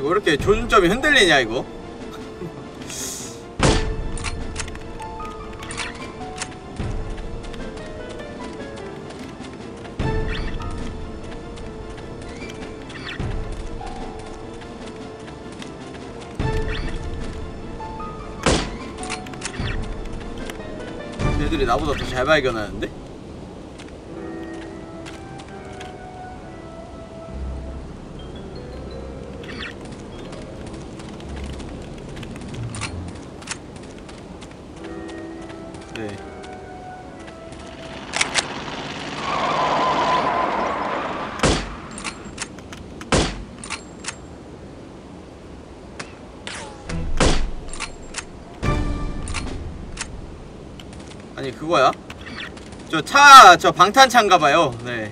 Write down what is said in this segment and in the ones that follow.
이거 왜 이렇게 조준점이 흔들리냐 이거 얘들이 나보다 더 잘 발견하는데? 저 차 저 방탄차인가 봐요 네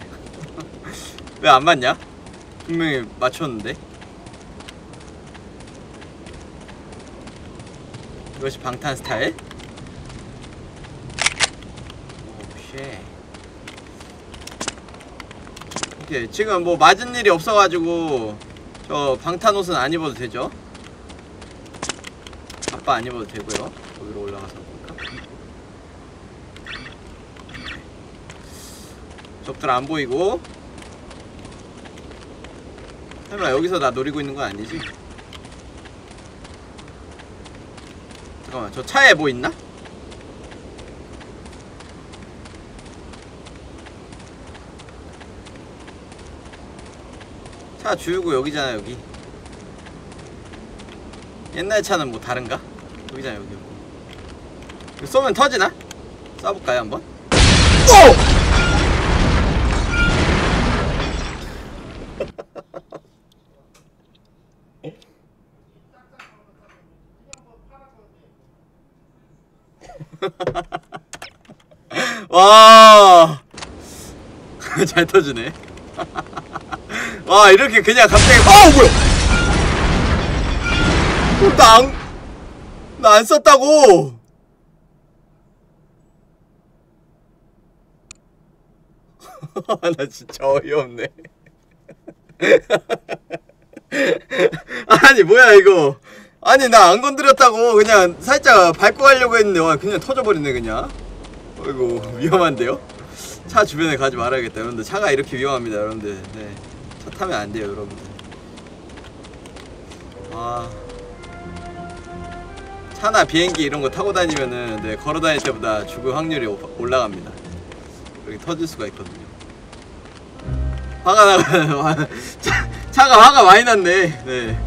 왜 안 맞냐? 분명히 맞췄는데 이것이 방탄 스타일? 오케이 지금 뭐 맞은 일이 없어가지고 저 방탄 옷은 안 입어도 되죠? 아빠 안 입어도 되고요 거기로 올라가서 볼까? 적들 안 보이고 설마 여기서 나 노리고 있는 건 아니지? 잠깐만 저 차에 뭐 있나? 차 주유구 여기잖아 여기 옛날 차는 뭐 다른가? 여기잖아 여기 쏘면 터지나? 쏴볼까요 한번? 오! 와. 잘 터지네. 와, 이렇게 그냥 갑자기 아, 뭐야? 어, 나 안, 나안 썼다고. 나 진짜 어이없네. 아니, 뭐야, 이거. 아니, 나 안 건드렸다고. 그냥 살짝 밟고 가려고 했는데, 와, 그냥 터져버리네, 그냥. 어이구, 위험한데요? 차 주변에 가지 말아야겠다, 여러분들. 차가 이렇게 위험합니다, 여러분들. 네. 차 타면 안 돼요, 여러분들. 아. 차나 비행기 이런 거 타고 다니면은, 네, 걸어 다닐 때보다 죽을 확률이 오- 올라갑니다. 여기 터질 수가 있거든요. 화가 나가, 차, 차가 화가 많이 났네, 네.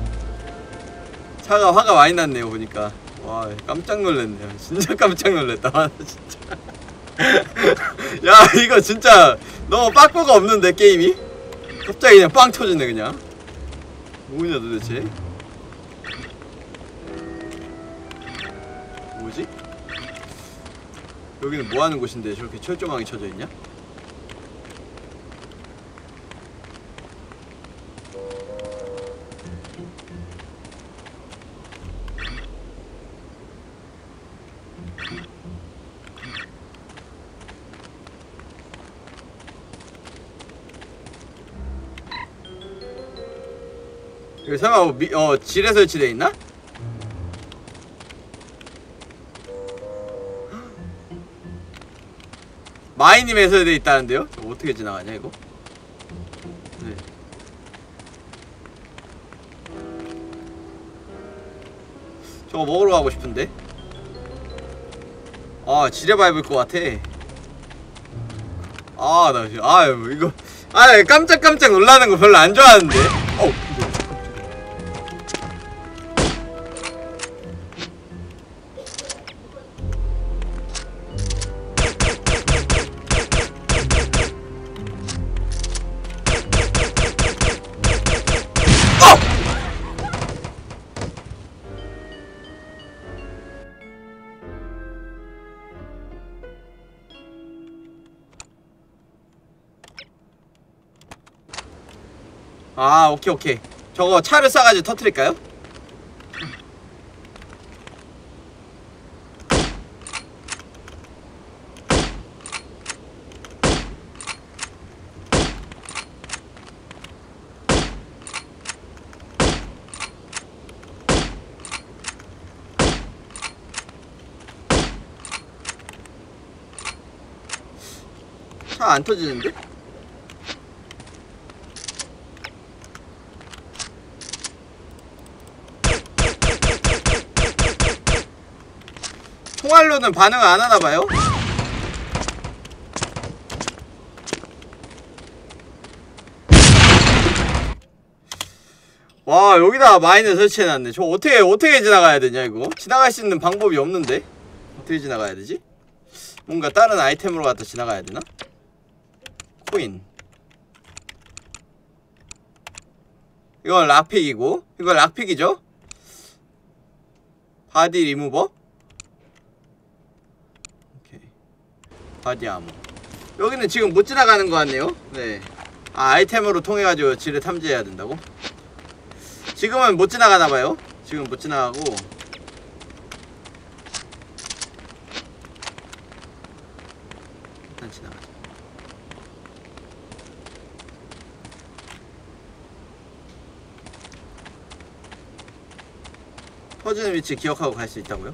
차가 화가 많이 났네요, 보니까. 와, 깜짝 놀랐네요. 진짜 깜짝 놀랐다, 아, 진짜. 야 이거 진짜 너무 빠꾸가 없는데 게임이? 갑자기 그냥 빵 터지네 그냥 뭐냐 도대체 뭐지? 여기는 뭐하는 곳인데 저렇게 철조망이 쳐져 있냐? 여기 설마 뭐 미, 어 지뢰 설치돼 있나? 마이님 해설돼 있다는데요? 어떻게 지나가냐 이거? 네. 저거 먹으러 가고 싶은데? 아 지뢰 밟을 것 같아 아나 아 이거 아 깜짝깜짝 놀라는 거 별로 안 좋아하는데 오케이 오케이 저거 차를 싸가지고 터트릴까요? 차 안 터지는데? 총알로는 반응을 안 하나 봐요? 와 여기다 마인을 설치해놨네 저 어떻게 어떻게 지나가야 되냐 이거 지나갈 수 있는 방법이 없는데 어떻게 지나가야 되지? 뭔가 다른 아이템으로 갖다 지나가야 되나? 코인 이건 lockpick이고 이건 lockpick이죠? 바디 리무버 오케이 body armor 여기는 지금 못 지나가는 것 같네요. 네. 아, 아이템으로 통해가지고 지를 탐지해야 된다고? 지금은 못 지나가나봐요. 지금 못 지나가고. 일단 지나가자. 터지는 위치 기억하고 갈 수 있다고요?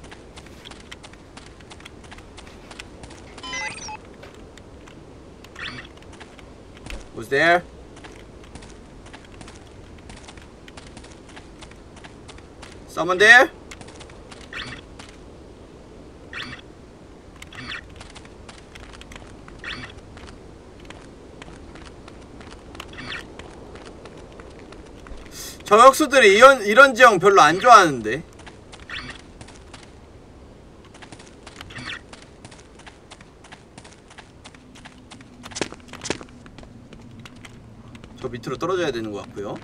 Was there? Someone there? 저격수들이 이런 이런 지형 별로 안 좋아하는데. 저 밑으로 떨어져야 되는 것 같고요.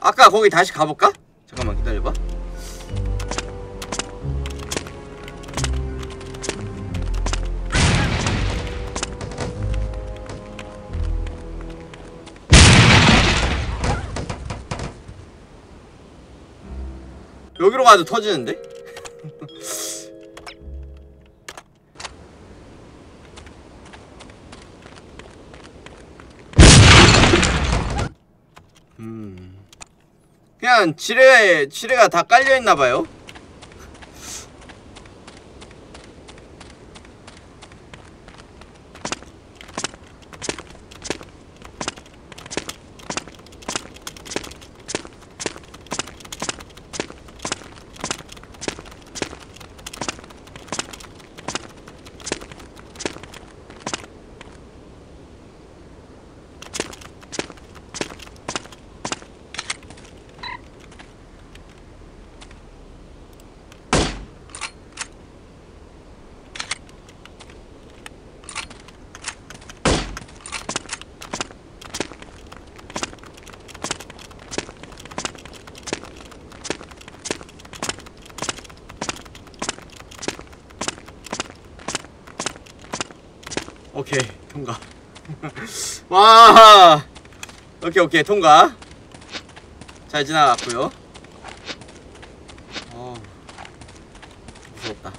아까 거기 다시 가볼까? 여기로 가도 터지는데? 음. 그냥 지뢰 지뢰가 다 깔려 있나 봐요. 오케이 통과. 와. 오케이 오케이 통과. 잘 지나갔고요. 어. 무섭다.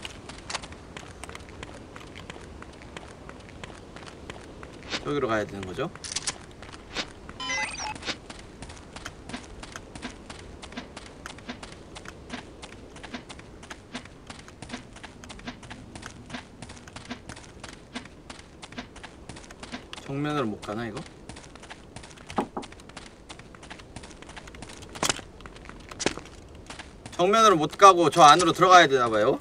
여기로 가야 되는 거죠? 정면으로 못 가나 이거? 정면으로 못 가고 저 안으로 들어가야 되나 봐요.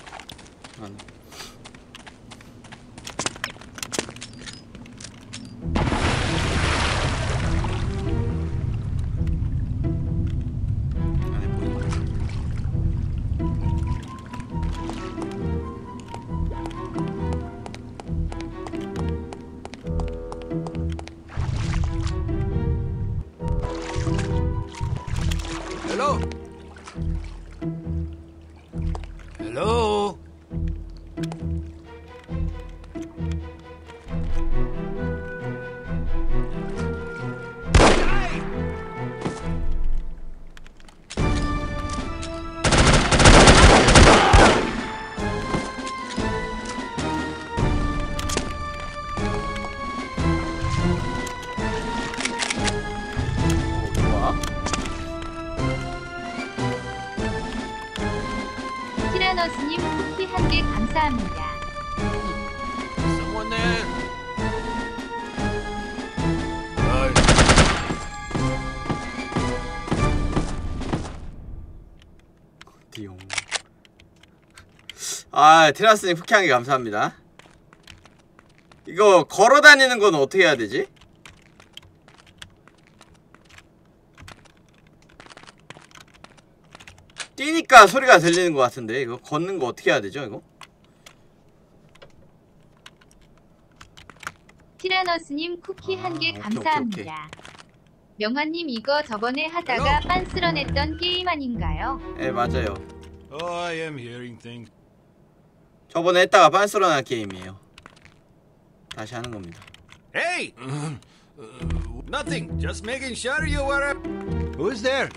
아, 테라스님 후키한게 감사합니다. 이거 걸어 다니는 건 어떻게 해야 되지? 뛰니까 소리가 들리는 것 같은데 이거 걷는 거 어떻게 해야 되죠 이거? 티라너스님 쿠키 아, 한개 오케이, 감사합니다. 명화님 이거 저번에 하다가 빤스런했던 게임 아닌가요? 예 맞아요 Oh, I am hearing things. 저번에 했다가 빤스런한 게임이에요 다시 하는 겁니다 Hey! Uh, nothing. Just making sure you were. Who's there?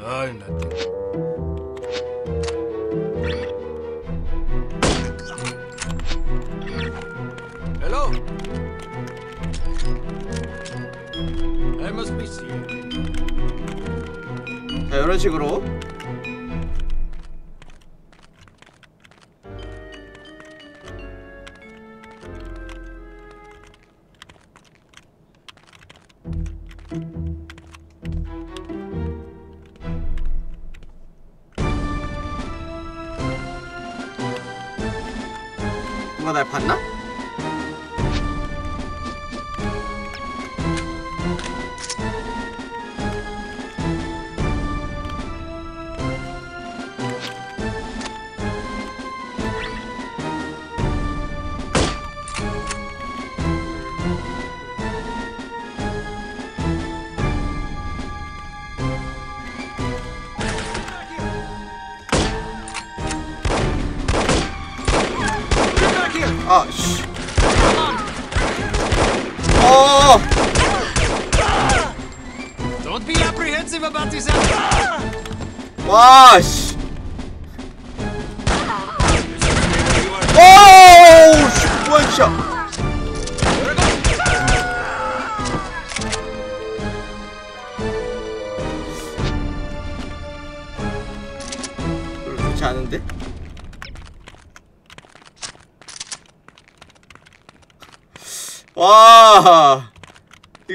Oh, nothing. Hello. I must be seeing. 자 이런 식으로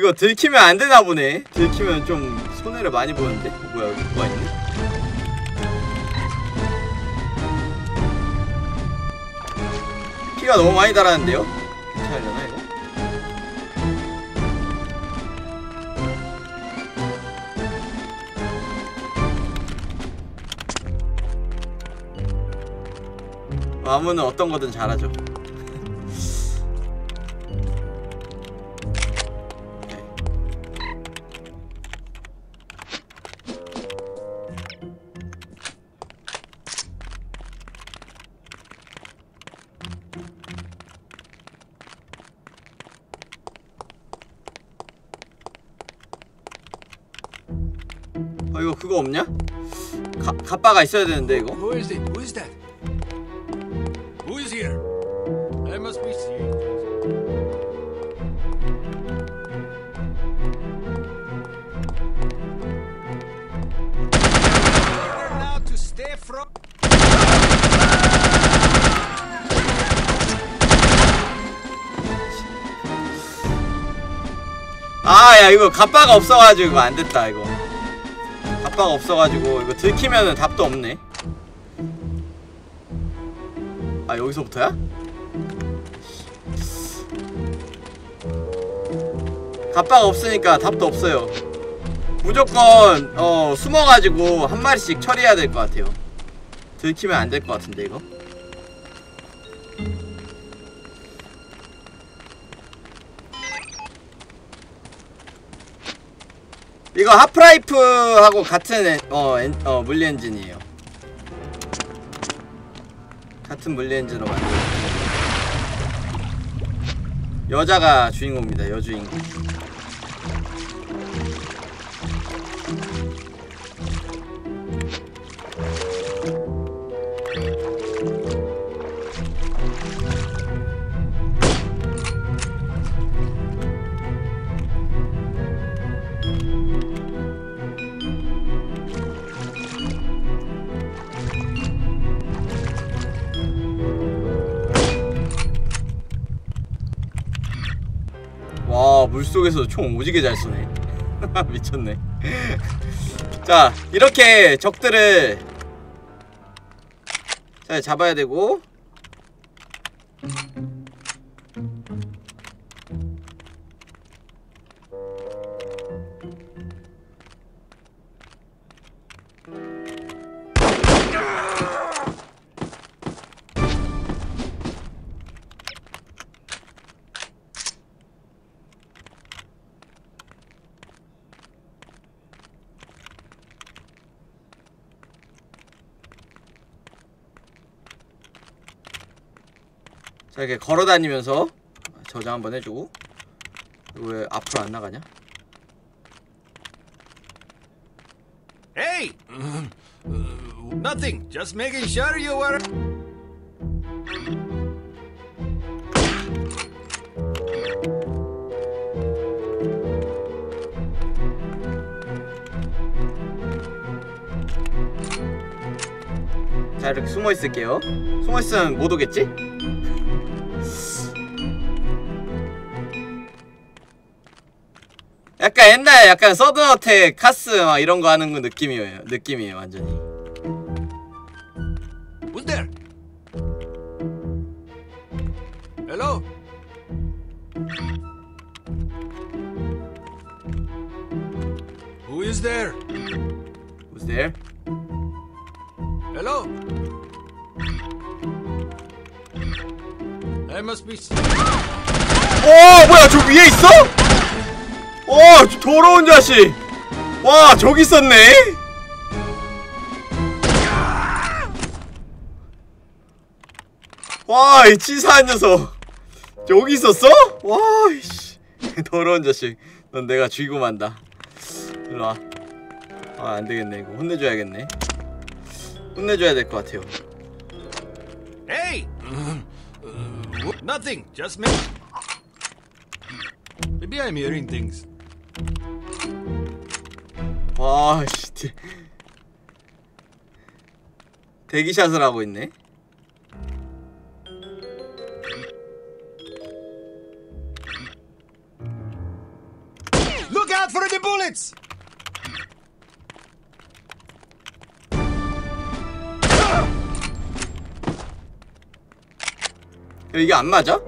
이거 들키면 안 되나 보네. 들키면 좀 손해를 많이 보는데? 어, 뭐야, 여기 뭐가 있네? 피가 너무 많이 달았는데요? 괜찮으려나 이거? 마무는 어떤 거든 잘하죠 가, 가빠가 있어야 되는데 이거 Who is it? Who is that? Who is here? I must be seeing. Now to stay from. 아 야 이거 가빠가 없어가지고 이거 안 됐다 이거 가빠가 없어가지고 이거 들키면은 답도 없네. 아 여기서부터야? 가빠가 없으니까 답도 없어요. 무조건 어 숨어가지고 한 마리씩 처리해야 될 것 같아요. 들키면 안 될 것 같은데 이거 이거 하프라이프하고 같은 엔, 어, 엔, 어 물리 엔진이에요. 같은 물리 엔진으로 만든 여자가 주인공입니다. 여주인공. 와 물속에서 총 오지게 잘 쏘네. 미쳤네. 자 이렇게 적들을 자 잡아야 되고 이렇게 걸어 다니면서 저장 한번 해주고 왜 앞으로 안 나가냐? Hey! Nothing. Just making sure you were. 자 이렇게 숨어 있을게요. 숨어 있으면 못 오겠지? 옛날 약간 서든 어택 카스 막 이런 거 하는 거 느낌이에요. 느낌이에요 완전히. Who's there? Hello? Who is there? Who's there? Hello? I must be. 오 뭐야 저 위에 있어? 와저 더러운 자식. 와 저기 있었네. 와 이 치사한 녀석. 저기 있었어? 와 이씨 더러운 자식. 넌 내가 죽이고 만다. 일로 와. 아 안되겠네 이거 혼내줘야겠네. 혼내줘야 될 것 같아요. Hey! Nothing. Just me. Maybe I'm hearing things. 와, 씨. 대- 대기샷을 하고 있네. Look out for the bullets! 이게 안 맞아?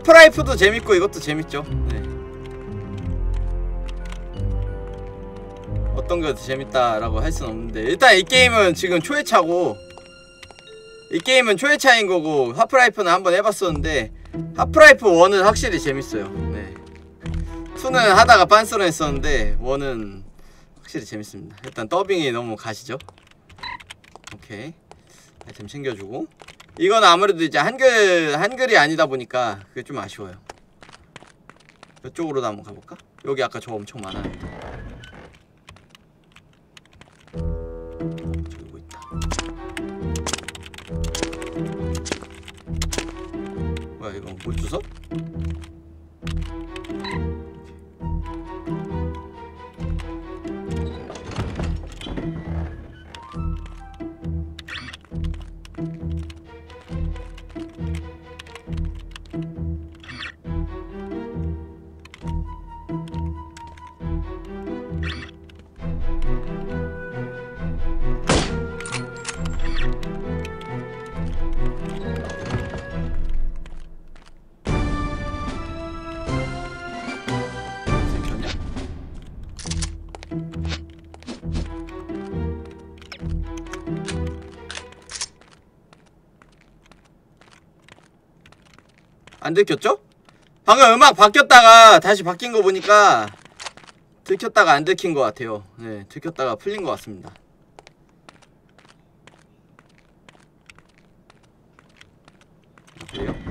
하프라이프도 재밌고 이것도 재밌죠. 네. 어떤 게 더 재밌다라고 할 수는 없는데 일단 이 게임은 지금 초회차고 이 게임은 초회차인 거고 하프라이프는 한번 해봤었는데 하프라이프 1은 확실히 재밌어요. 네. 2는 하다가 빤스런 했었는데 1은 확실히 재밌습니다. 일단 더빙이 너무 가시죠. 오케이 아이템 챙겨주고 이건 아무래도 이제 한글 한글이 아니다 보니까 그게 좀 아쉬워요. 이쪽으로도 한번 가볼까? 여기 아까 저 엄청 많았는데. 저기 뭐 있다. 뭐야 이거 물 주서? 안 들켰죠? 방금 음악 바뀌었다가 다시 바뀐 거 보니까 들켰다가 안 들킨 것 같아요. 네, 들켰다가 풀린 것 같습니다. 그래요?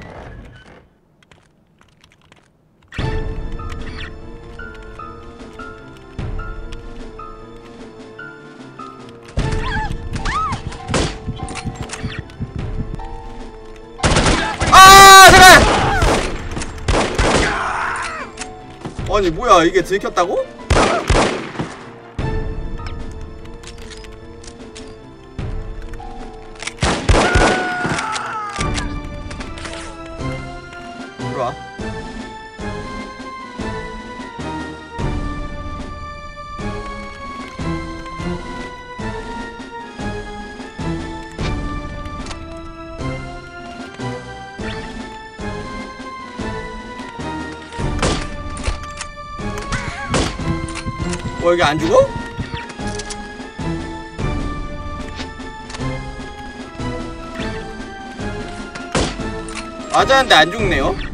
아니 뭐야 이게 들켰다고? 뭐 여기 안 죽어? 맞았는데 안 죽네요.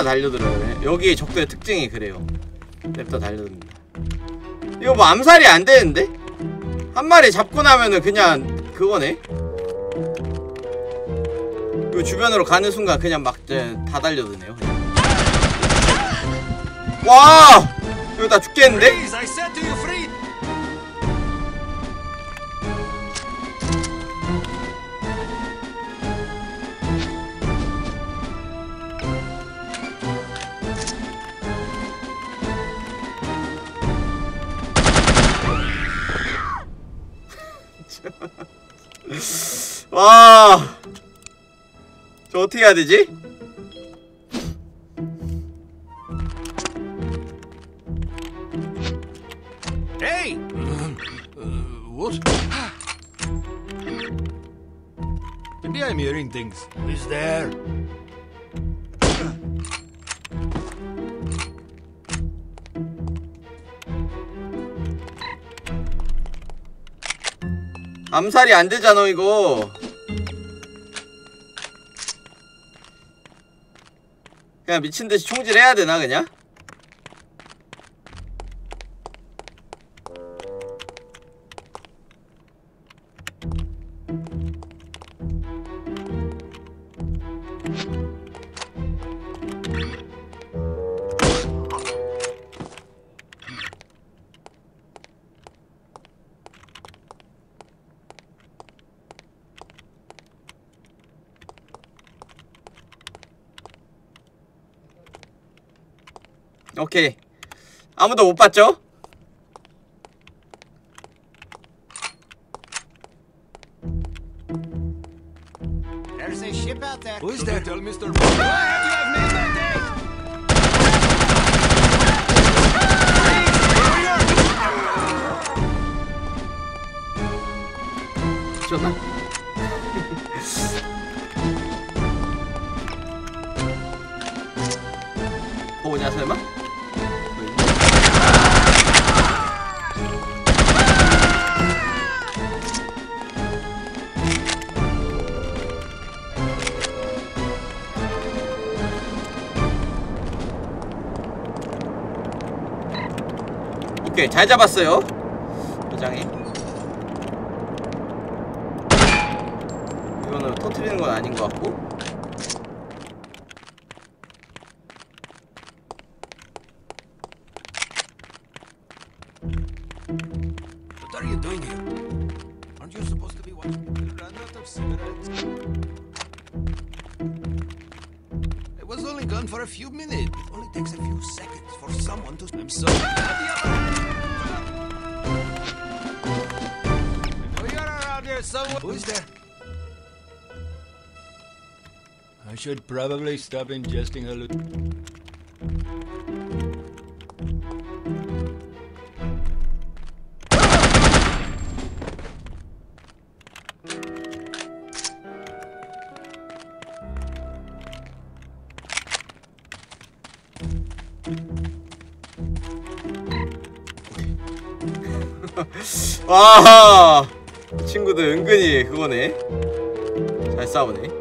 냅다 달려들어야 돼. 여기 적들의 특징이 그래요. 냅다 달려듭니다. 이거 뭐 암살이 안 되는데? 한 마리 잡고 나면은 그냥 그거네. 그 주변으로 가는 순간 그냥 막 다 달려드네요. 그냥. 와! 이거 나 죽겠는데? 와! 저 어떻게 해야 되지? Hey! Uh, what? Maybe I'm hearing things. Who's there? 암살이 안 되잖아, 이거. 그냥 미친 듯이 총질해야 되나, 그냥? 오케이. 아무도 못 봤죠? 잘 잡았어요 부장이 이거는 터트리는 건 아닌 것 같고 for a few minutes. It only takes a few seconds for someone to. I'm sorry. Around here somewhere. Who's there? I should probably stop ingesting halluc. 와 은근히 그거네. 잘 싸우네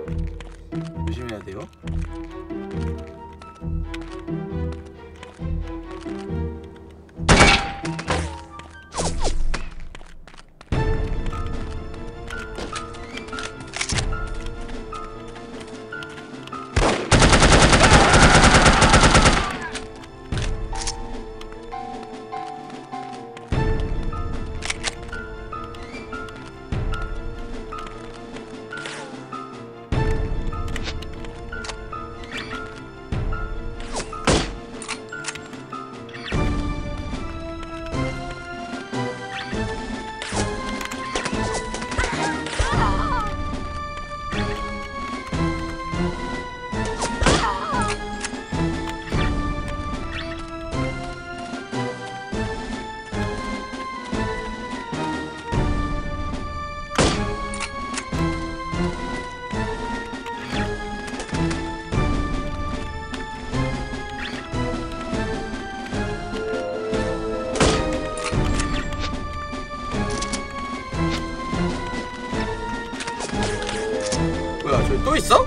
있어?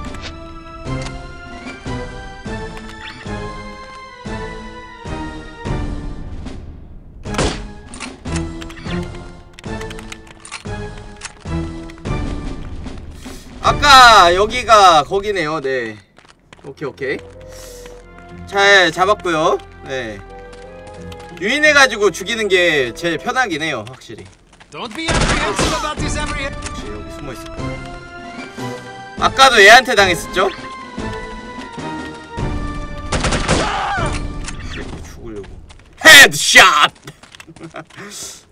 아까 여기가 거기네요. 네. 오케이 오케이. 잘 잡았고요. 네. 유인해가지고 죽이는 게 제일 편하긴 해요, 확실히. 여기 숨어 있을 거야. 아까도 얘한테 당했었죠? 죽으려고. headshot!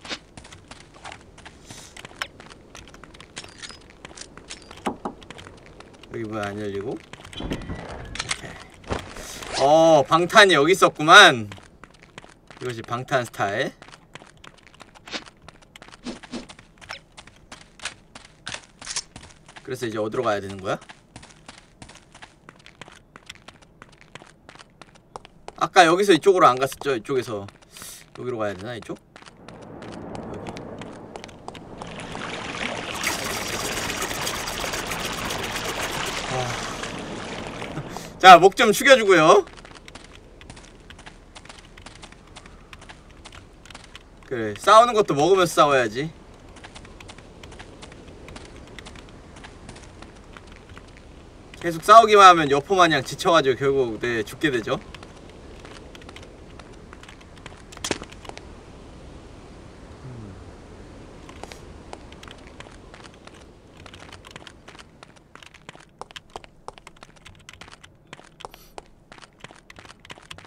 여기 문 안 열리고. 어, 방탄이 여기 있었구만. 이것이 방탄 스타일. 그래서 이제 어디로 가야 되는 거야? 아까 여기서 이쪽으로 안 갔었죠? 이쪽에서 여기로 가야 되나 이쪽? 아. 자, 목 좀 축여주고요. 그래, 싸우는 것도 먹으면서 싸워야지. 계속 싸우기만 하면 여포 마냥 지쳐가지고 결국 네 죽게 되죠.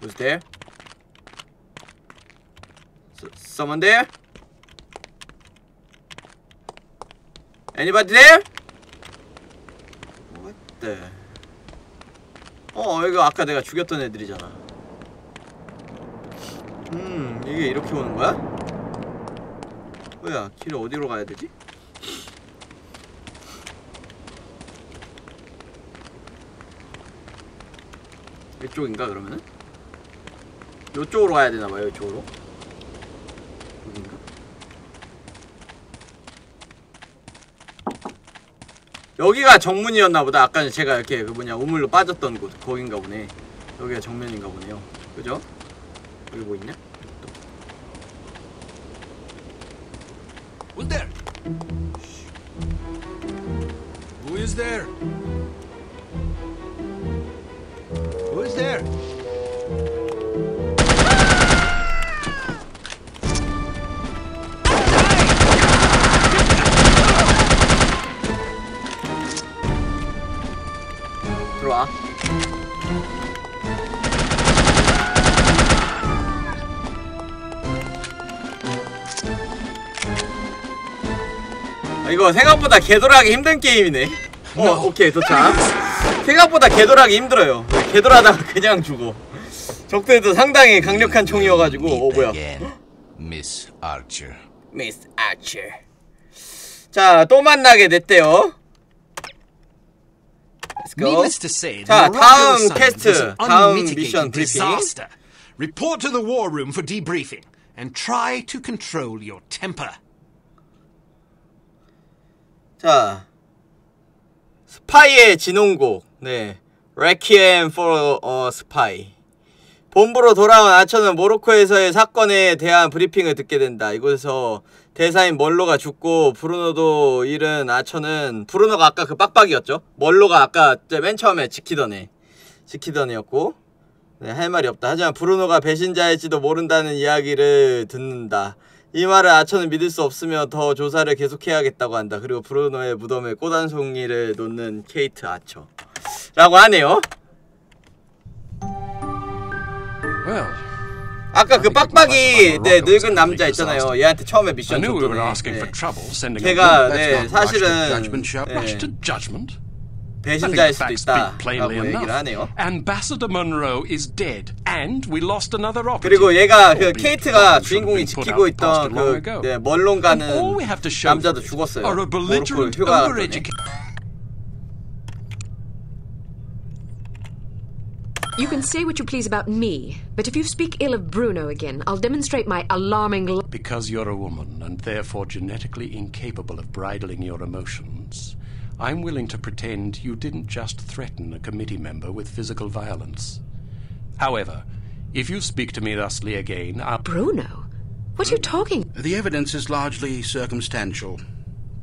Who's there? S someone there? Anybody there? The? 어, 이거 아까 내가 죽였던 애들이잖아. 음, 이게 이렇게 오는 거야? 뭐야, 길 어디로 가야 되지? 이쪽인가 그러면은? 요쪽으로 가야 되나 봐요, 이쪽으로. 여긴가? 여기가 정문이었나 보다. 아까 제가 이렇게 그 뭐냐 우물로 빠졌던 곳 거긴가 보네. 여기가 정면인가 보네요. 그죠? 여기 뭐 있냐? Who's there? 이거 생각보다 개돌하기 힘든 게임이네. 어, 오케이 도착. 생각보다 개돌하기 힘들어요. 개돌하다가 그냥 죽어. 적들도 상당히 강력한 총이어가지고, 어 뭐야? Miss Archer. 미스 아처. 자, 또 만나게 됐대요. 자, 다음 퀘스트, 다음 미션 브리핑. Report to the war room for debriefing and try to control your temper. 자, 스파이의 진홍곡, 네, Requiem for a Spy. 본부로 돌아온 아처는 모로코에서의 사건에 대한 브리핑을 듣게 된다. 이곳에서 대사인 멀로가 죽고 브루노도 잃은 아처는 브루노가 아까 그 빡빡이었죠? 멀로가 아까 맨 처음에 지키던 애, 지키던 애였고, 네, 할 말이 없다. 하지만 브루노가 배신자일지도 모른다는 이야기를 듣는다. 이 말을 아처는 믿을 수 없으며 더 조사를 계속해야겠다고 한다. 그리고 브루노의 무덤에 꽃 한 송이를 놓는 케이트 아처. 라고 하네요. 아까 그 빡빡이 네, 늙은 남자 있잖아요. 얘한테 처음에 미션 for 네. 걔가 네, 사실은 네, 배신자일 the 수도 facts speak 있다라고 plainly 얘기를 enough. 하네요. Ambassador Monroe is dead, and we lost another operative. 그리고 얘가 그 Albeit 케이트가 one should have 주인공이 been put 지키고 out the 있던 pasture long 그 ago. 네, 멀론 가는 And all we have to show 남자도 for it 죽었어요. are a 모로코 belligerent, 휴가 갔더니. overeducated. You can say what you please about me, but if you speak ill of Bruno again, I'll demonstrate my alarming. L- Because you're a woman and therefore genetically incapable of bridling your emotions, I'm willing to pretend you didn't just threaten a committee member with physical violence. However, if you speak to me thusly again, I'll. Bruno? What are you talking? The evidence is largely circumstantial.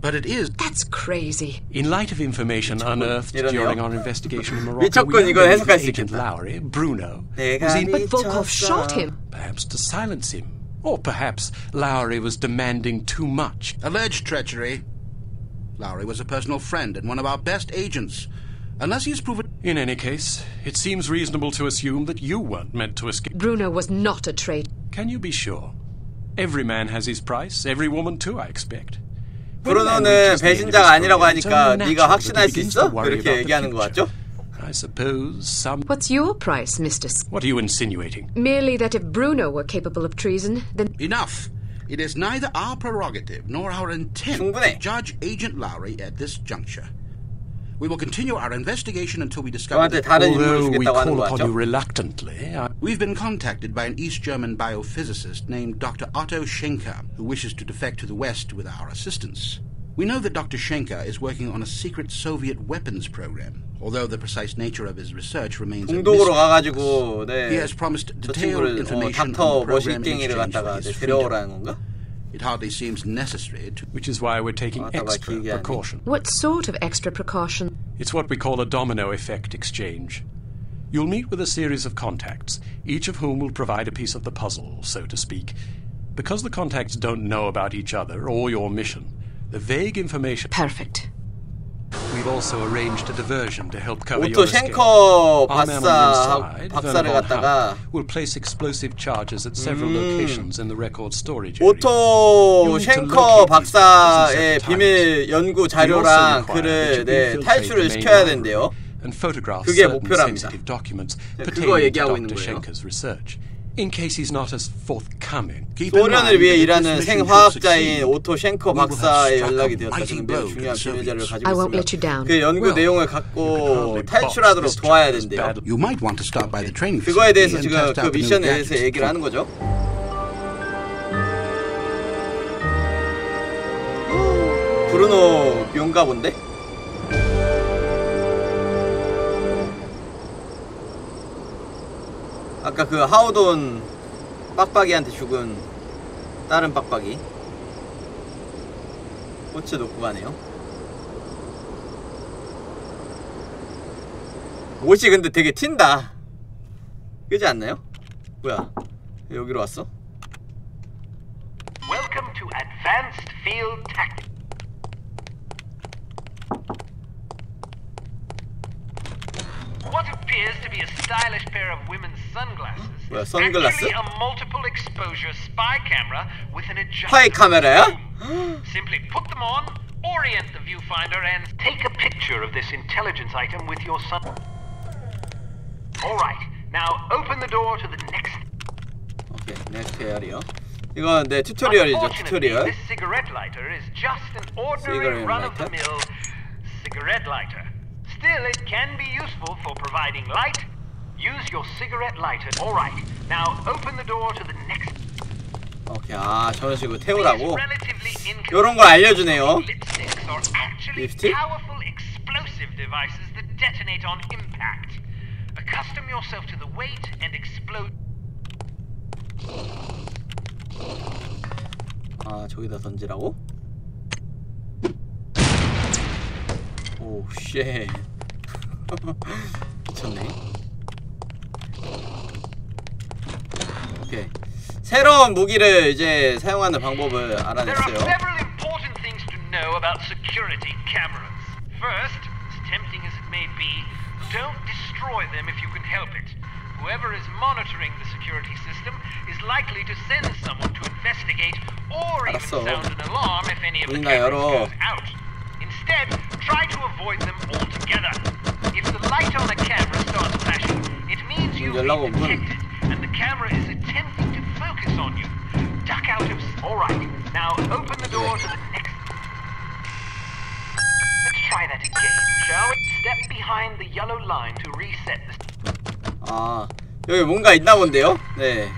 But it is. That's crazy. In light of information unearthed during our investigation in Morocco, we know that Agent Lowry, Bruno, was in. But Volkov shot him. Perhaps to silence him. Or perhaps Lowry was demanding too much. Alleged treachery, Lowry was a personal friend and one of our best agents. Unless he's proven In any case, it seems reasonable to assume that you weren't meant to escape. Bruno was not a traitor. Can you be sure? Every man has his price, every woman too, I expect. When a man 브루노는 reaches the end of his 배신자가 아니라고 career, it's 하니까 only 네가 natural that 확신할 he 수 begins 있어? to worry 그렇게 about the 얘기하는 것 future. 같죠? I suppose some. What's your price, Mr. S- What are you insinuating? Merely that if Bruno were capable of treason, then enough. It is neither our prerogative nor our intent to judge Agent Lowry at this juncture. We will continue our investigation until we discover that although we call upon you reluctantly, I... we've been contacted by an East German biophysicist named Dr. Otto Schenker, who wishes to defect to the West with our assistance. We know that Dr. Schenker is working on a secret Soviet weapons program although the precise nature of his research remains a 동독으로 mystery. 가가지고 He 네. has promised 저 detailed 친구를 어, information 닥터 on the program in 머시갱이를 exchange for 갖다가 his 네, freedom. 데려오라는 건가? It hardly seems necessary to which is why we're taking Ah, tabii extra ki yani. precaution. what sort of extra precaution? It's what we call a domino effect exchange. You'll meet with a series of contacts, each of whom will provide a piece of the puzzle, so to speak. Because the contacts don't know about each other or your mission, the vague information. Perfect. 오토. 쉔커 박사 박사를 갖다가 Haupt, will place explosive charges at several locations in the record storage area. 오토 쉔커 박사의 비밀 연구 자료랑 글을 you 네, 탈출을 시켜야 된대요. 그게 목표랍니다. 그거 얘기하고 있는. 거예요. In case he's not as forthcoming. 소련을 위해 일하는 생화학자인 오토 쉔커 박사의 연락이 되었다. mighty 지금 매우 중요한 the 비밀 자료를. 가지고 I won't let you 있으며 down. 그 연구 내용을 갖고 탈출하도록 도와야 된대요. badly. You might want to stop by the training 그거에 대해서 지금 그 미션에 대해서. 얘기를 하는 거죠. 브루노 용가 본데? 아까 그 하우돈 빡빡이한테 죽은 다른 빡빡이 꽃을 놓고 가네요 옷이 근데 되게 튄다 그지 않나요? 뭐야 여기로 왔어? Welcome to Advanced Field Tactics. What appears to be a stylish pair of women's sunglasses 뭐야, is 선글라스? actually a multiple exposure spy camera with an 스파이 adjustable 카메라야? zoom. Simply put them on, orient the viewfinder, and take a picture of this intelligence item with your sun. All right, now open the door to the next 오케이 넥스트 에어리어 이건 내 튜토리얼이죠 Unfortunately, 튜토리얼 this cigarette lighter is just an ordinary Cigarette run-of-the-mill cigarette lighter. Still, it can be useful for providing light. Use your cigarette lighter. All right. Now open the door to the next. 오케이 아 저런 식으로 태우라고 요런 걸 알려주네요 Lipstick? powerful explosive devices that detonate on impact. Accustom yourself to the weight and explode. 아 저기다 던지라고? 오 쉣 미쳤네 오케이 새로운 무기를 이제 사용하는 방법을 알아냈어요. First, as tempting as it may be, don't destroy them if you can help it. Whoever is monitoring the security system is likely to send someone to investigate or even sound an alarm if any of the cameras goes out. Instead, try to avoid them altogether. If the light on a camera starts flashing, it means you've 열라고, been 문. detected and the camera is attempting to focus on you. Duck out of. All right. Now open the door to the next. Let's try that again, shall we? Step behind the yellow line to reset the. 아 여기 뭔가 있나 본데요? 네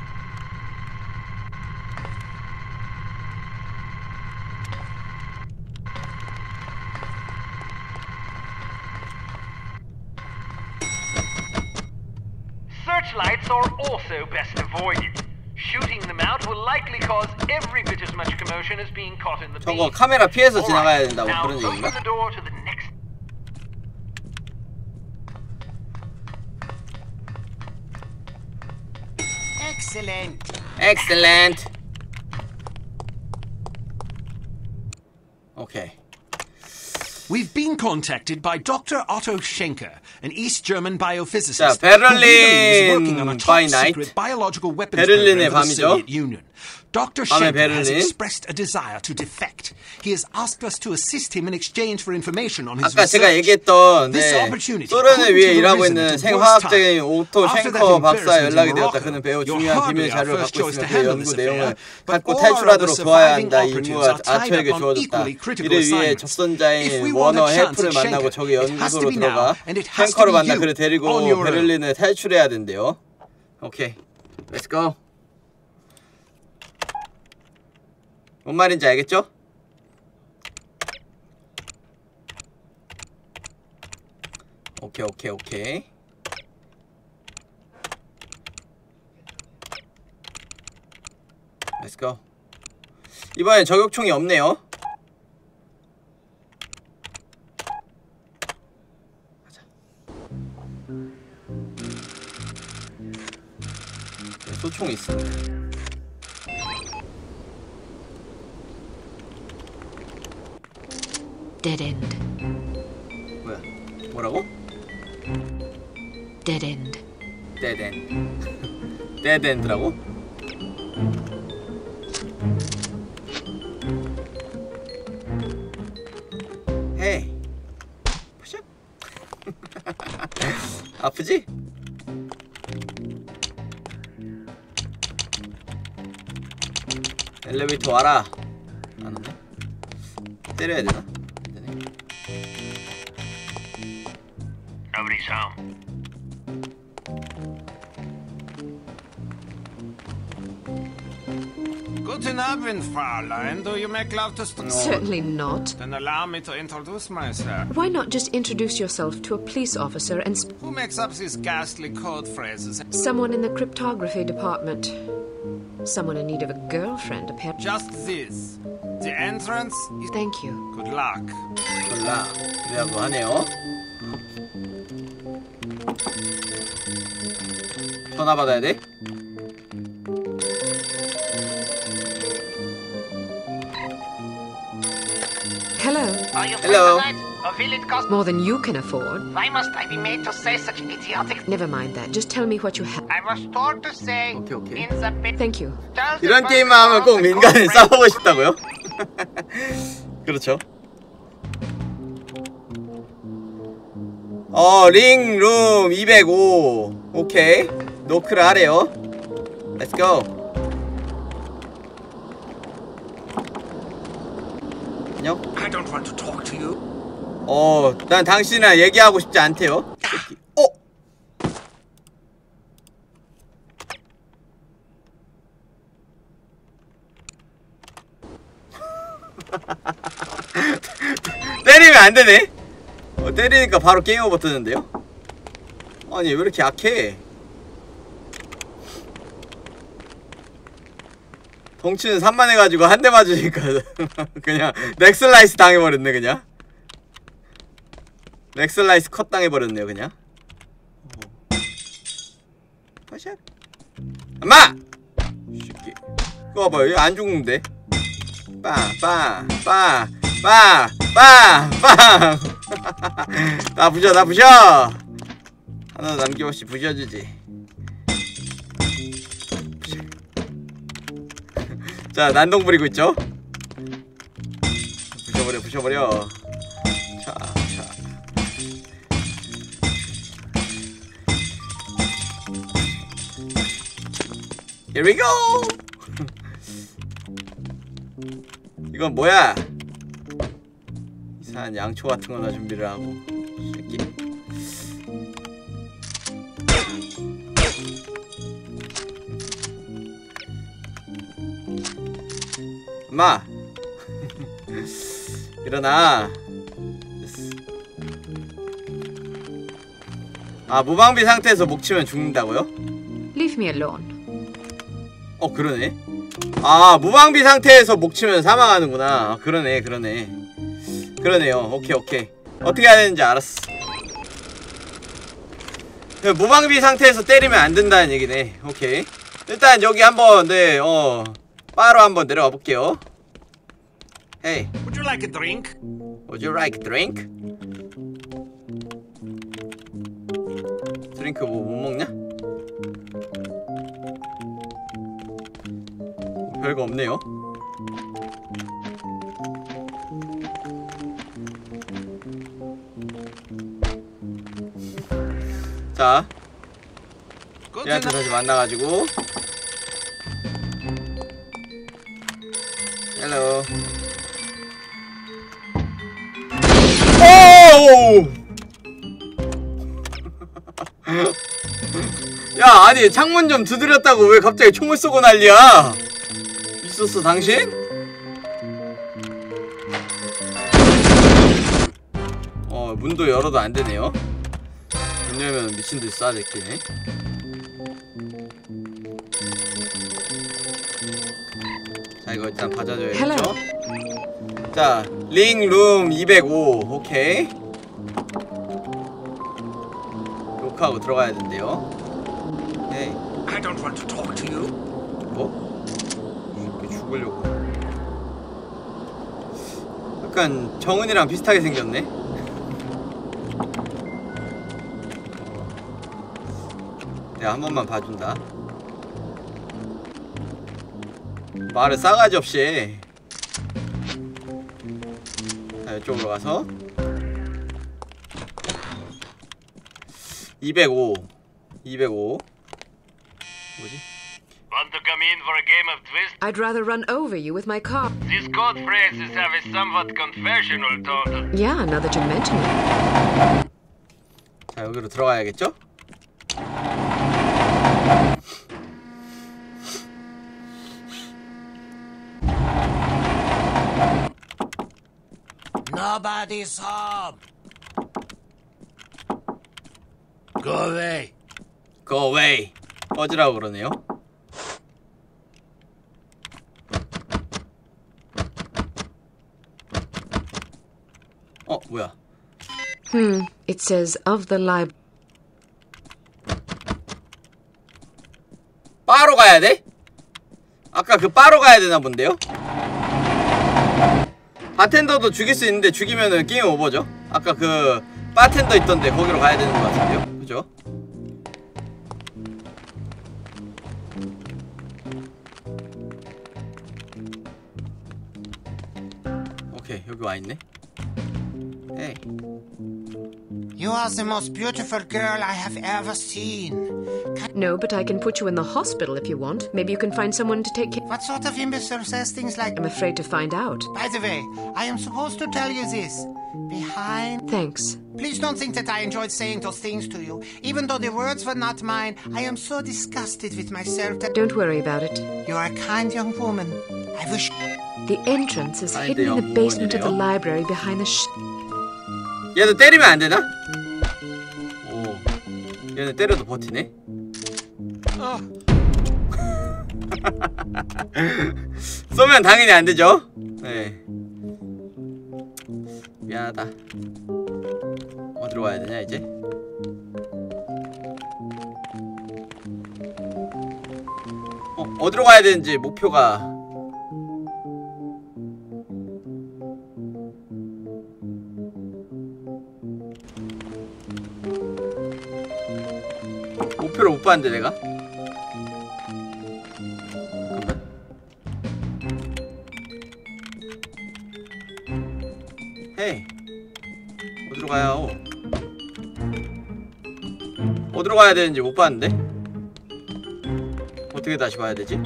Searchlights are also best avoided. Shooting them out will likely cause every bit as much commotion as being caught in the 저거 beam. 카메라 피해서 All 지나가야 right, 된다고 now 그런 open 얘기인가? the door to the next Excellent. Excellent. 오케이. We've been contacted by Dr. Otto Schenker, an East German 자, biophysicist 베를린 who we believe is working on a by top night. secret biological weapons 베를린의 program for the 밤이죠. Soviet Union. Dr. Schenker has expressed a desire to defect. He has asked us to assist him in exchange for information on his 아까 제가. 얘기했던 네, 소련을 위해 일하고 있는 time. 오토 쉔커 박사 연락이 되었다. 그는 배우 you're 중요한 비밀 자료를 갖고 있으며 그 연구 내용을 갖고 탈출하도록 도와야 한다. 이 임무가 아처에게 주어졌다. 이를 위해 want 워너 해프를 만나고 저기 연구소로 들어가 be 만나 그를 데리고. 베를린을 탈출해야 된대요. 오케이. Let's go. 뭔 말인지 알겠죠? 오케이 오케이 오케이. Go. 이번엔 저격총이 없네요. 가자. 네, 소총이 있습니다 Dead end. 뭐야 뭐라고? Dead end. 데덴 데덴드라고? 헤이 푸샵 아프지? 엘리베이터 와라 안 오네 때려야 되나? Nobody's home. Guten Abend, Fräulein. Do you make love to st- Certainly not. Then allow me to introduce myself. Why not just introduce yourself to a police officer and sp- Who makes up these ghastly code phrases? someone in the cryptography department? Someone in need of a girlfriend, apparently. Just this. The entrance is. Thank you. Good luck. 몰라 그래하고 하네요 전화 받아야 돼? Hello. Are you Hello. tonight? Or will it cost? More than you can afford. Why must I be made to say such idiotic? Never mind that. Just tell me what you have. I was told to say Okay, okay. in the bit. Thank you. 이런 게임만 하면 꼭 phrase. 싸우고 싶다고요? 그렇죠 어, 링룸 205 오케이 노크를 하래요 Let's go 안녕? I don't want to talk to you. 어, 난 당신이랑 얘기하고 싶지 않대요. 새끼. 어? 때리면 안 되네. 어, 때리니까 바로 game over 뜨는데요? 아니, 왜 이렇게 약해? 덩치는 산만해가지고 한 대 맞으니까 그냥 neck slice 당해버렸네 그냥. neck slice 컷 당해버렸네요 그냥. 파샷. 엄마! 새끼. 그거 봐봐요 얘 안 죽는데 빵빵빵빵빵빵 나 부셔 나 부셔. 하나 남김없이 부셔주지 자 난동 부리고 있죠 부셔버려 부셔버려. Here we go! 이건 뭐야? 이상한 양초 같은 거나 준비를 하고 새끼 마. 일어나. 아 무방비 상태에서 목 치면 죽는다고요? Leave me alone. 어 그러네. 아 무방비 상태에서 목 치면 사망하는구나. 아, 그러네 그러네. 그러네요. 오케이 오케이. 어떻게 해야 되는지 알았어. 그 무방비 상태에서 때리면 안 된다는 얘기네. 오케이. 일단 여기 한번 네어 바로 한번 내려가 볼게요 Hey Would you like a drink? Would you like a drink? 드링크 뭐 못 먹냐? 별거 없네요. 자, 얘한테. 다시 만나가지고. Hello. 오! 야, 아니 창문 좀 두드렸다고 왜 갑자기 총을 쏘고 난리야? 있었어 당신? 어, 문도 열어도 안 되네요. 문 열면 미친 듯이 쏴야 됐겠네. 자, 이거 일단 받아줘야겠죠? Hello. 자, 링룸 205. 오케이. 녹화하고 들어가야 된대요. 오케이. I don't want to talk to you. 뭐? 이렇게 죽으려고. 약간 정은이랑 비슷하게 생겼네. 내가 한 번만 봐준다. 말을 싸가지 없이. 해. 자, 이쪽으로 가서 205 205 뭐지? Want to come in for a game of twist? I'd rather run over you with my car. These code phrases have a somewhat confessional tone. Yeah, now that you mention it. 자 여기로 들어가야겠죠? Go away. Go away 꺼지라고 그러네요 어 뭐야 Hmm. It says of the lib. 바로 가야 돼? 아까 그 바로 가야 되나 본데요? 바텐더도 죽일 수 있는데 죽이면은 게임 오버죠? 아까 그 바텐더 있던데 거기로 가야 되는 것 같은데요? 그죠? 오케이 여기 와 있네. Hey. You are the most beautiful girl I have ever seen. Can no, but I can put you in the hospital if you want. Maybe you can find someone to take care. What sort of imbecile says things like? I'm afraid to find out. By the way, I am supposed to tell you this. Behind. Thanks. Please don't think that I enjoyed saying those things to you. Even though the words were not mine, I am so disgusted with myself that. Don't worry about it. You are a kind young woman. I wish. The entrance is hidden in the basement of the library behind the. Sh- 얘도 때리면 안 되나? 오 얘는 때려도 버티네. 쏘면 당연히 안 되죠. 네. 미안하다. 어디로 가야 되냐 이제? 어 어디로 가야 되는지 목표가 봤는데 내가? 잠깐만. 헤이 어디로 가요? 어디로 가야 되는지 못 봤는데? 어떻게 다시 가야 되지?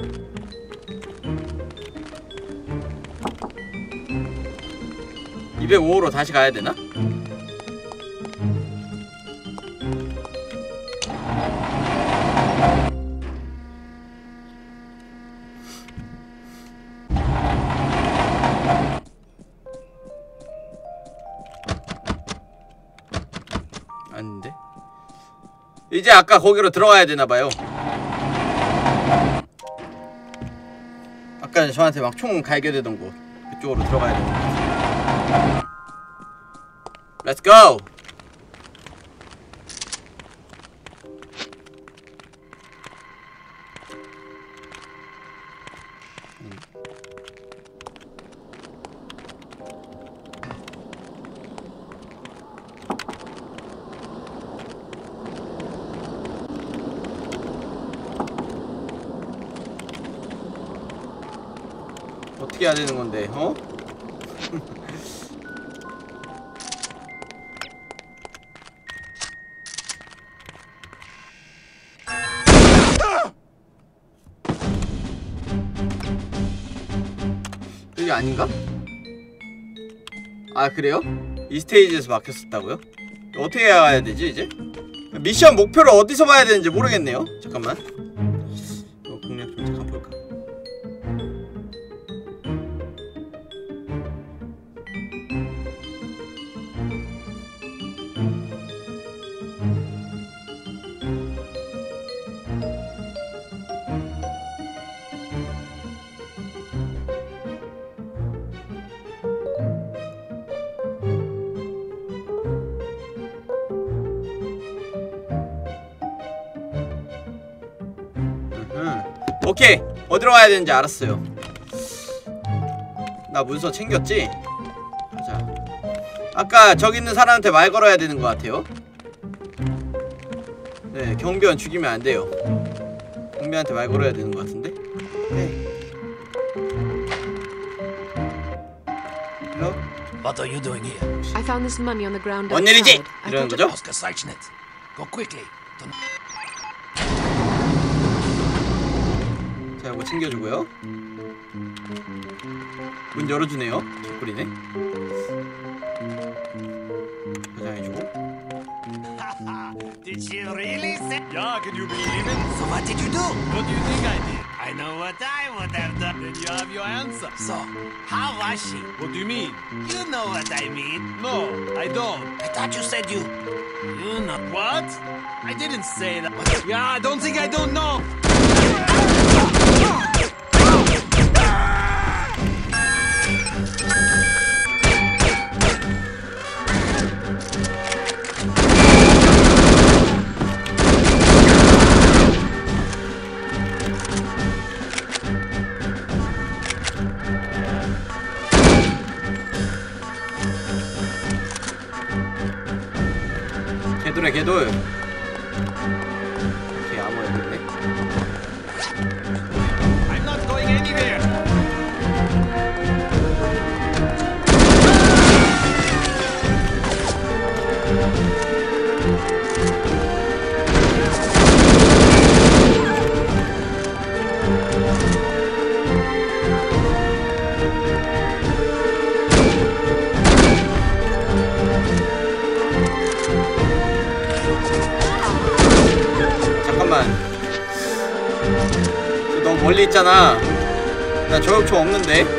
(205호로) 다시 가야 되나? 이제 아까 거기로 들어가야 되나봐요. 아까 저한테 막 총 갈겨대던 곳. 그쪽으로 들어가야 되는 것 같아요 어떻게 해야 되는 건데, 어? 여기 아닌가? 아 그래요? 이 스테이지에서 막혔었다고요? 어떻게 해야 되지 이제? 미션 목표를 어디서 봐야 되는지 모르겠네요 잠깐만 가야 되는지 알았어요 나 문서 챙겼지? 자 아까 저기 있는 사람한테 말 걸어야 되는 것 같아요 네 경비원 죽이면 안 돼요 경비한테 말 걸어야 되는 것 같은데 네? What are you doing here? I found this money on the ground 뭔 일이지? 이러는 거죠? Go quickly. 자 이거 챙겨주고요 문 열어주네요 개꿀이네 포장해주고 Did she really say? Yeah, can you believe it? So what did you do? What do you think I did? I know what I would have done. Then you have your answer. So, how was she? What do you mean? You know what I mean. No, I don't. I thought you said you. You know. What? I didn't say that. Yeah, I don't think I don't know. 있잖아. 나 저격총 없는데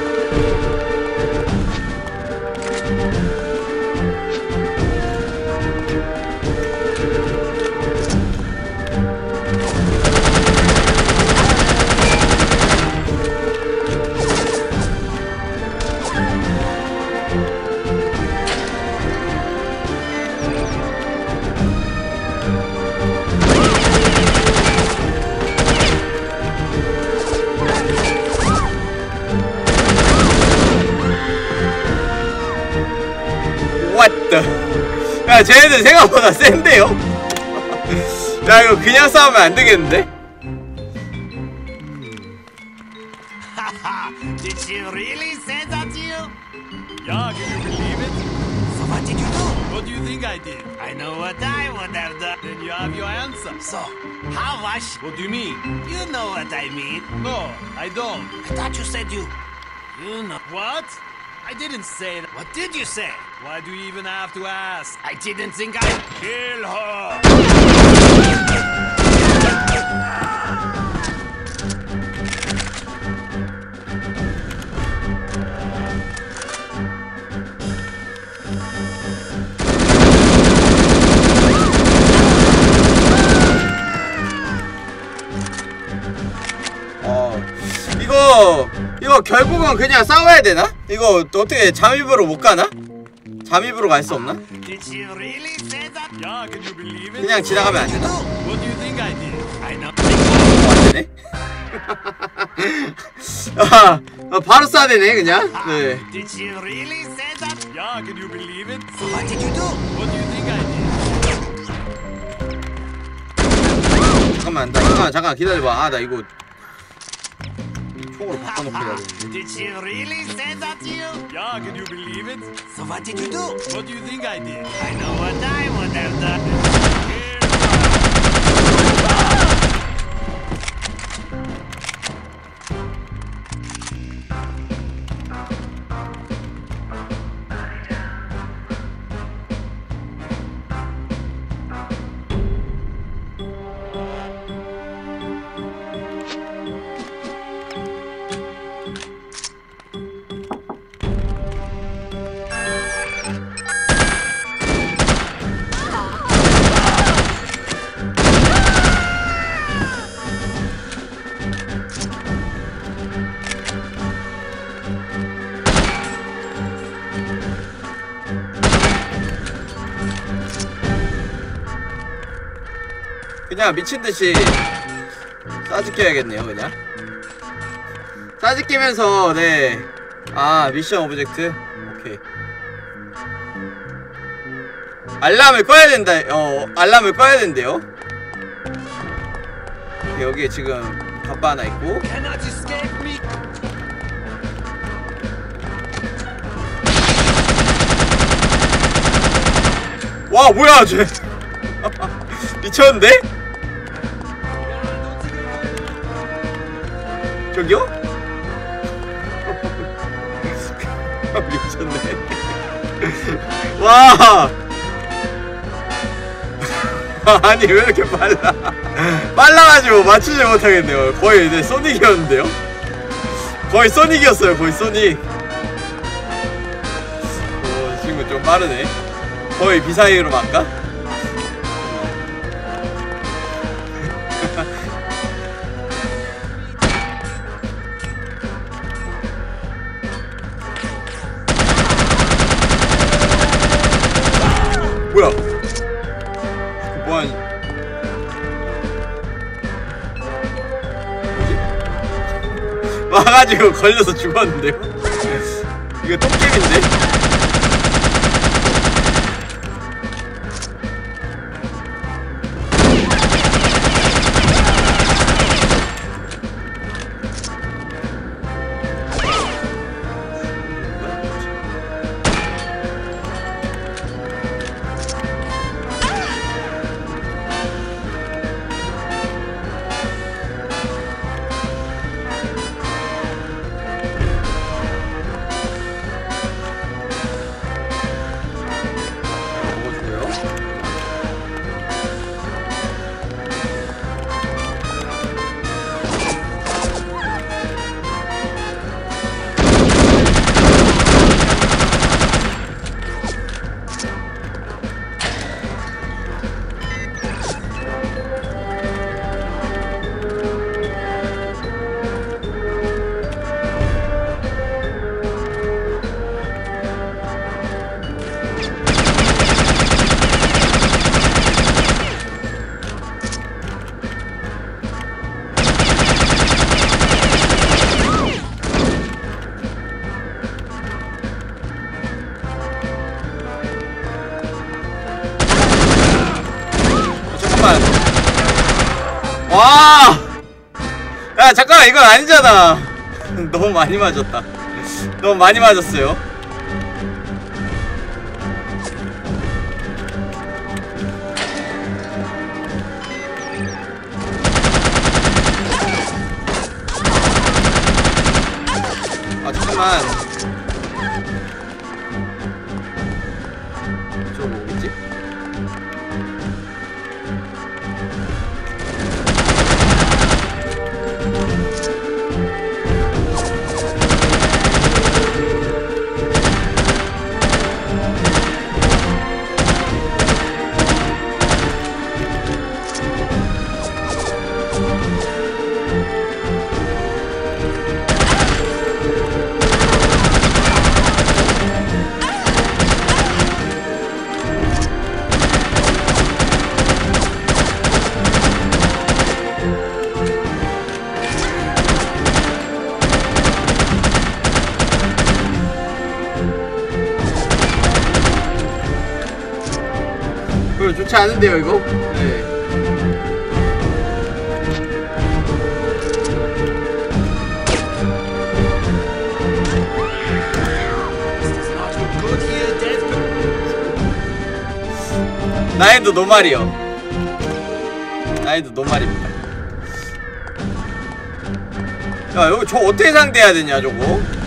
The 야 쟤네들 생각보다 센데요? 야 이거 그냥 싸우면 안 되겠는데? I didn't say that. What did you say? Why do you even have to ask? I didn't think I'd Kill her! Oh, 이거 결국은 그냥 싸워야 되나? 이거 어떻게 잠입으로 못 가나? 잠입으로 갈 수 없나? 그냥 지나가면 안 되나? 어, 안 되네. 아, 아, 바로 쏴야 되네 그냥. 네. 잠깐만, 나 잠깐 잠깐 기다려봐. 아, 나 이거 Did she really say that to you? Yeah, can you believe it? So what did you do? What do you think I did? I know what I would have done. 그냥 미친 듯이 싸지껴야겠네요 그냥. 싸지끼면서 네. 아 mission object. 오케이. 알람을 꺼야 된다. 어 알람을 꺼야 된대요. 여기에 지금 갑바 하나 있고. 와 뭐야 쟤 미쳤는데? 와. 아니 왜 이렇게 빨라? 빨라가지고 맞추지 못하겠네요. 거의 이제 소닉이었는데요? 거의 소닉이었어요 거의 소닉. 오, 이 친구 좀 빠르네. 거의 비사이로 만가? 가지고 걸려서 죽었는데요? 이거 똥게임인데? 너무 많이 맞았다. 너무 많이 맞았어요. 않은데요 이거? 네. 난이도 노말이요. 난이도 노말입니다. 야 여기 저 어떻게 상대해야 되냐 저거?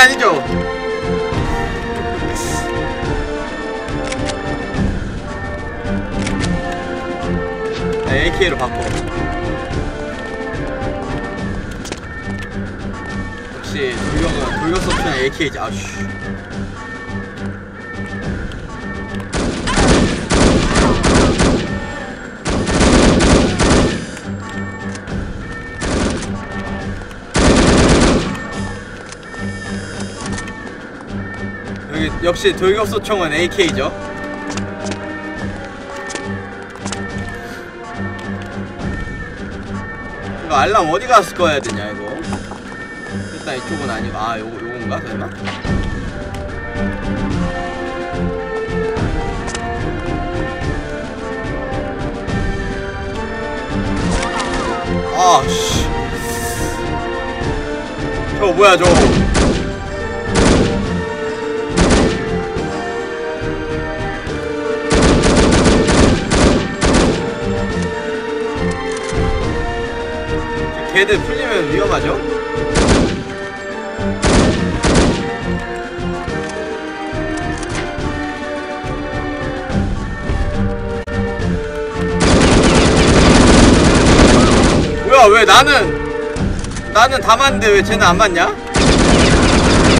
장난 아 역시 돌격소총은 AK죠. 이거 알람 어디 가서 꺼야 되냐 이거? 일단 이쪽은 아니고 아 요거 요건가 설마? 아 씨. 저거 뭐야 저거? 걔들 풀리면 위험하죠? 뭐야 왜 나는 나는 다 맞는데 왜 쟤는 안 맞냐?